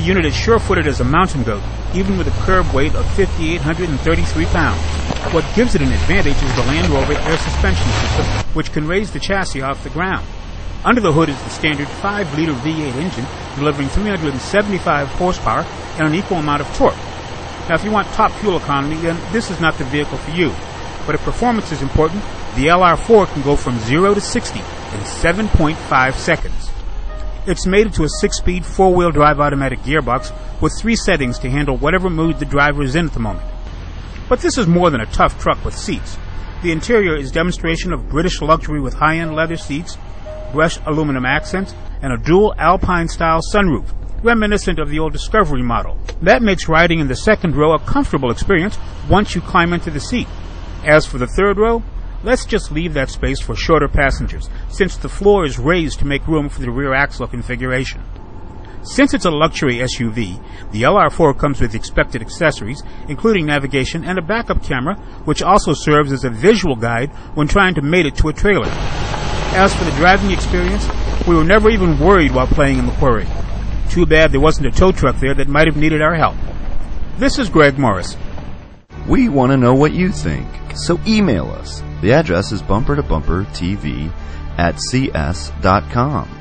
The unit is sure-footed as a mountain goat, even with a curb weight of 5,833 pounds. What gives it an advantage is the Land Rover air suspension system, which can raise the chassis off the ground. Under the hood is the standard 5-liter V8 engine, delivering 375 horsepower and an equal amount of torque. Now, if you want top fuel economy, then this is not the vehicle for you. But if performance is important, the LR4 can go from 0 to 60 in 7.5 seconds. It's mated to a 6-speed 4-wheel drive automatic gearbox with three settings to handle whatever mood the driver is in at the moment. But this is more than a tough truck with seats. The interior is demonstration of British luxury with high-end leather seats, brushed aluminum accents, and a dual Alpine-style sunroof, reminiscent of the old Discovery model. That makes riding in the second row a comfortable experience once you climb into the seat. As for the third row, let's just leave that space for shorter passengers, since the floor is raised to make room for the rear axle configuration. Since it's a luxury SUV, the LR4 comes with expected accessories, including navigation and a backup camera, which also serves as a visual guide when trying to mate it to a trailer. As for the driving experience, we were never even worried while playing in the quarry. Too bad there wasn't a tow truck there that might have needed our help. This is Greg Morris. We want to know what you think, so email us. The address is bumper to bumper TV at cs.com.